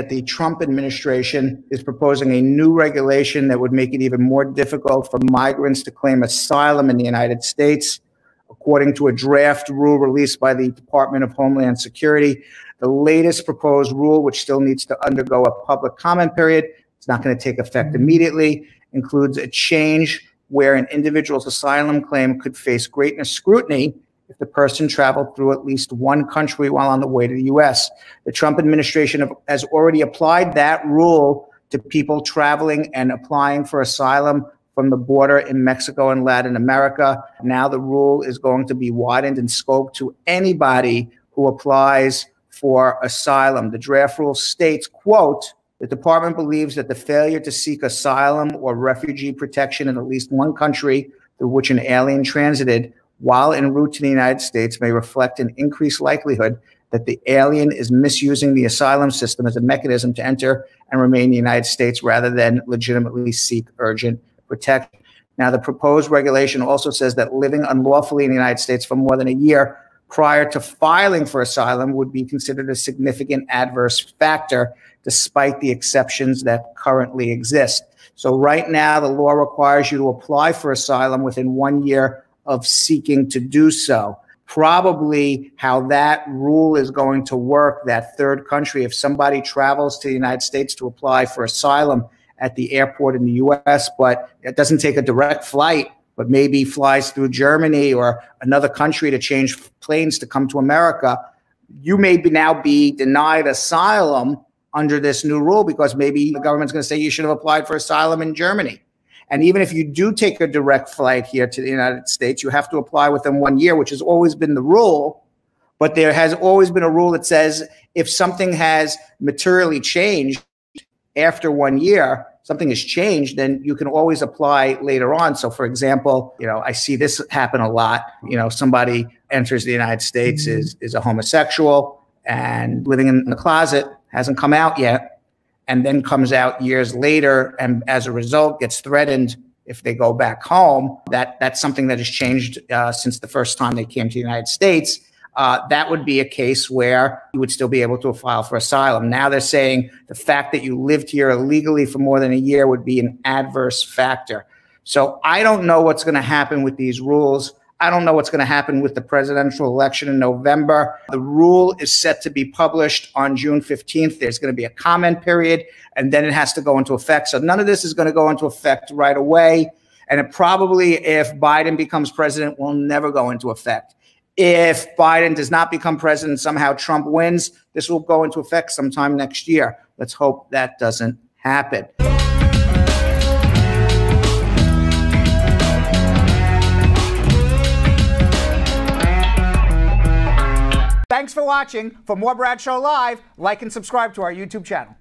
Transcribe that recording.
that the Trump administration is proposing a new regulation that would make it even more difficult for migrants to claim asylum in the United States. According to a draft rule released by the Department of Homeland Security, the latest proposed rule, which still needs to undergo a public comment period, it's not going to take effect immediately, includes a change where an individual's asylum claim could face greater scrutiny if the person traveled through at least one country while on the way to the US. The Trump administration has already applied that rule to people traveling and applying for asylum from the border in Mexico and Latin America. Now the rule is going to be widened in scope to anybody who applies for asylum. The draft rule states, quote, the department believes that the failure to seek asylum or refugee protection in at least one country through which an alien transited while en route to the United States may reflect an increased likelihood that the alien is misusing the asylum system as a mechanism to enter and remain in the United States rather than legitimately seek urgent protection. Now, the proposed regulation also says that living unlawfully in the United States for more than a year prior to filing for asylum would be considered a significant adverse factor, despite the exceptions that currently exist. So, right now, the law requires you to apply for asylum within one year of seeking to do so. Probably how that rule is going to work, that third country, if somebody travels to the United States to apply for asylum at the airport in the US, but it doesn't take a direct flight, but maybe flies through Germany or another country to change planes to come to America, you may be now be denied asylum under this new rule because maybe the government's going to say you should have applied for asylum in Germany. And even if you do take a direct flight here to the United States, you have to apply within one year, which has always been the rule. But there has always been a rule that says if something has materially changed after one year, something has changed, then you can always apply later on. So, for example, you know, I see this happen a lot. You know, somebody enters the United States, mm-hmm. is, is a homosexual and living in the closet, hasn't come out yet and then comes out years later and as a result gets threatened if they go back home that that's something that has changed uh, since the first time they came to the united states. Uh, that would be a case where you would still be able to file for asylum. Now they're saying the fact that you lived here illegally for more than a year would be an adverse factor. So i don't know what's going to happen with these rules I don't know what's going to happen with the presidential election in November. The rule is set to be published on June 15th. There's going to be a comment period, and then it has to go into effect. So none of this is going to go into effect right away. And it probably, if Biden becomes president, will never go into effect. If Biden does not become president, somehow Trump wins, this will go into effect sometime next year. Let's hope that doesn't happen. Thanks for watching. For more Brad Show Live, like and subscribe to our YouTube channel.